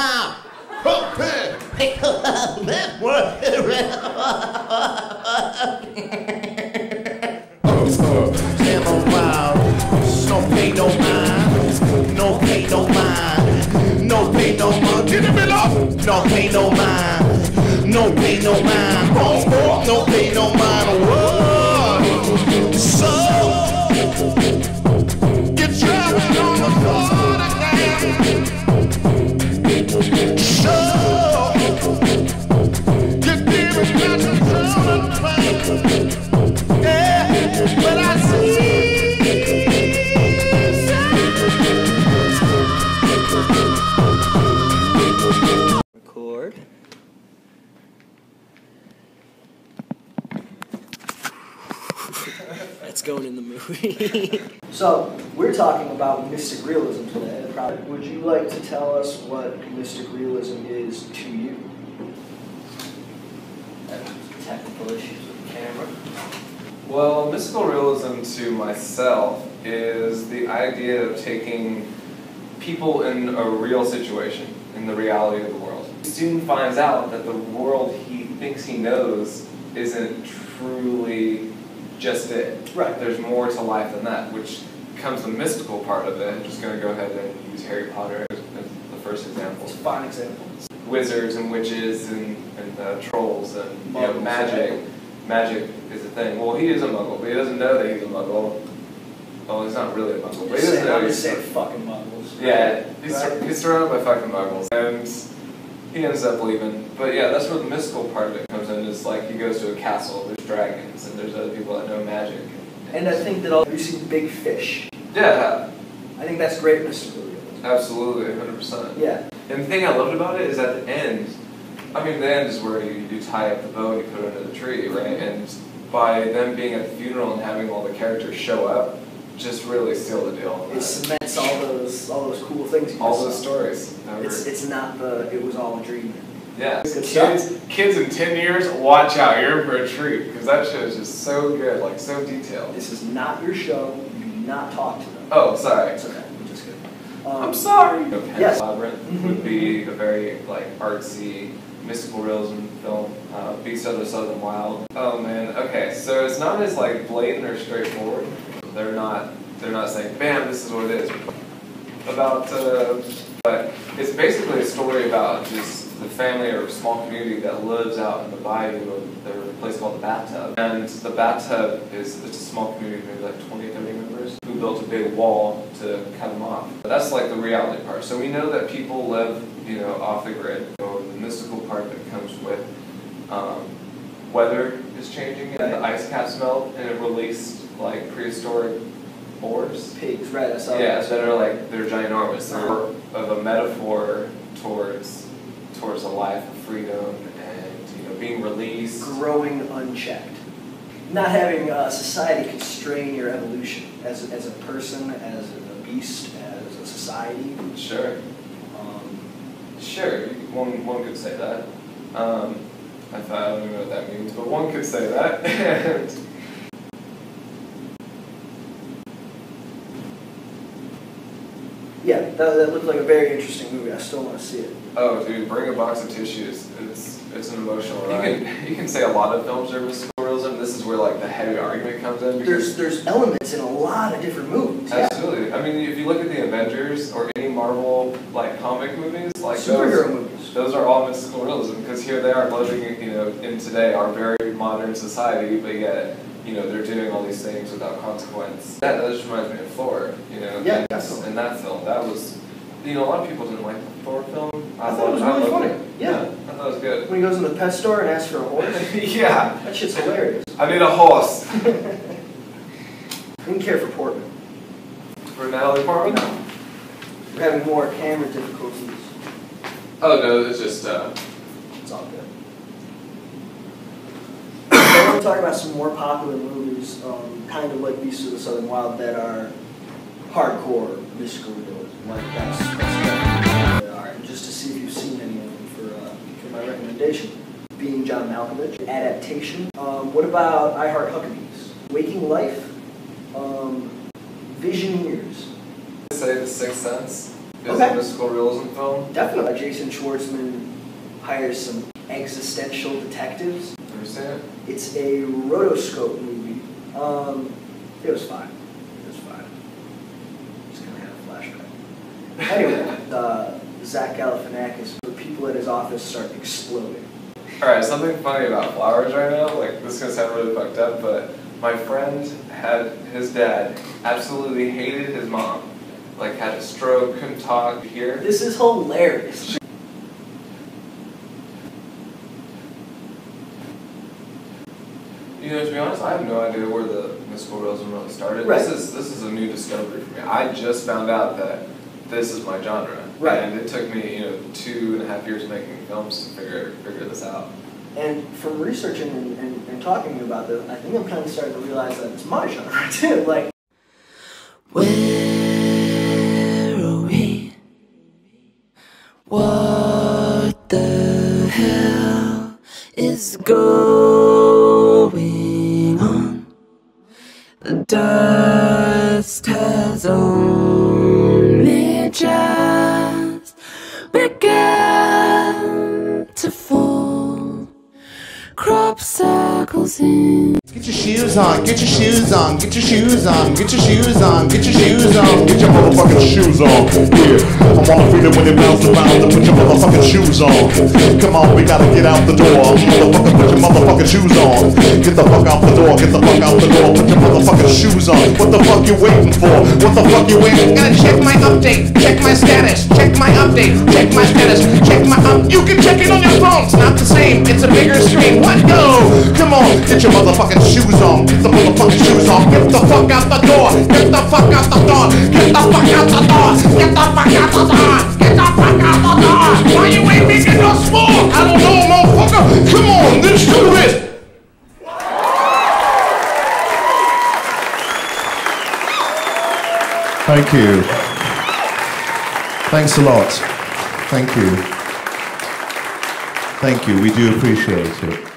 Wow. No pay no mind. No pay no mind. No pay no mind. No pay no mind. That's going in the movie. So, we're talking about mystic realism today. Would you like to tell us what mystic realism is to you? Technical issues with the camera. Well, mystical realism to myself is the idea of taking people in a real situation, in the reality of the world. He soon finds out that the world he thinks he knows isn't truly just it. Right. There's more to life than that, which becomes the mystical part of it. I'm just going to go ahead and use Harry Potter as the first example It's a fine example. wizards and witches and, and uh, trolls and you know, magic. Magic is a thing. Well, he is a muggle, but he doesn't know that he's a muggle. Well, he's not really a muggle, but he doesn't saying, know I'm he's. just saying fucking muggles. Yeah, he's, sur- he's surrounded by fucking muggles, and he ends up leaving. But yeah, that's where the mystical part of it comes in. Is like he goes to a castle, there's dragons, and there's other people that know magic. And I think that all, you seen Big Fish? Yeah, I think that's great mystical realism. absolutely, hundred percent. Yeah. And the thing I loved about it is at the end, I mean, the end is where you, you tie up the bow and you put it under the tree, right? And by them being at the funeral and having all the characters show up, just really seal the deal. It cements all those all those cool things. All just those stories. that It's it's not the it was all a dream. yeah. good Kids, kids in 10 years, watch out, you're in for a treat. Because that show is just so good, like so detailed. This is not your show. You do not talk to them. Oh, sorry. It's okay. I'm just kidding. Um, I'm sorry. You know, Yes. Labyrinth Mhm. would be a very like artsy, mystical realism film. Uh, Beast of the Southern Wild. Oh man. Okay, so it's not as like blatant or straightforward. They're not. They're not saying, "Bam, this is what it is." About, uh, but it's basically a story about just the family or small community that lives out in the bayou of their place called the Bathtub. And the Bathtub is it's a small community, maybe like 20, 30 members, who built a big wall to cut them off. But that's like the reality part. So we know that people live, you know, off the grid. The mystical part that comes with um, weather is changing, and the ice caps melt, and it released like prehistoric boars. pigs, right? I saw Yeah, that. that are like they're ginormous. They're of a metaphor towards towards a life of freedom and you know being released. growing unchecked. Not having uh, society constrain your evolution as, as a person, as a beast, as a society. Sure, Um, sure. One one could say that. Um, I thought I don't even know what that means, but one could say that. yeah, that, that looked like a very interesting movie. I still want to see it. oh, dude, bring a box of tissues. It's it's an emotional ride. You can you can say a lot of films are mystical realism. This is where like the heavy argument comes in There's there's elements in a lot of different movies. Yeah. Absolutely. I mean, if you look at the Avengers or any Marvel like comic movies, like Superhero those, movies. those are all mystical realism because here they are living, you know, in today our very modern society, but yet, you know, they're doing all these things without consequence. That, that just reminds me of Thor. You know, Yeah, in, definitely. in that film, that was, you know, a lot of people didn't like the Thor film. I thought it was loved- really funny. it. Yeah. I thought it was good. When he goes in the pet store and asks for a horse, yeah, that shit's hilarious. I need a horse I Didn't care for Portman. for Natalie Portman. We're having more camera difficulties. Oh no, it's just. Uh, It's all good. I to talk about some more popular movies, um, kind of like Beasts of the Southern Wild, that are hardcore mystical realism. Like that's, that's they are. And just to see if you've seen any of them for, uh, for my recommendation. Being John Malkovich, adaptation. Um, what about I Heart Huckabees? Waking Life, um, Visioneers. say The Sixth Sense. Is Okay. a mystical realism film. Definitely. Jason Schwartzman hires some existential detectives. Ever seen it? It's a rotoscope movie. Um, it was fine. It was fine. Just kind of had a flashback. Anyway, uh, Zach Galifianakis, the people at his office start exploding. Alright, something funny about flowers right now, like this is gonna sound really fucked up, but my friend had his dad absolutely hated his mom. Like had a stroke, couldn't talk, here. This is hilarious. You know, to be honest, I have no idea where the mystical realism really started. Right. This is this is a new discovery for me. I just found out that this is my genre. Right. And it took me, you know, two and a half years making films to figure figure this out. And from researching and, and, and talking about this, I think I'm kind of starting to realize that it's my genre too. Like, Where are we? What the hell is going in. Get your shoes on, get your shoes on, get your shoes on, get your shoes on, get your shoes on, Get your motherfucking shoes on. Yeah, I'm on the freedom when it bounce around put your motherfucking shoes on. Come on, we gotta get out the door. Motherfucker, put your motherfucking shoes on. Get the fuck out the door, get the fuck out the door, put your motherfucking shoes on. What the fuck you waiting for? What the fuck you waiting Gotta check my update, check my status, check my update, check my status, check my um. You can check it on your phone. It's not the same. It's a bigger screen. What? Come on, Get your motherfucking shoes on. Get the motherfucking shoes on. get the fuck out the door. Get the fuck out the door. Get the fuck out the door. Get the fuck out the door. Get the fuck out the door. Why you ain't making no small? I don't know, motherfucker. Come on, let's do it. Thank you. Thanks a lot. Thank you. Thank you. We do appreciate it.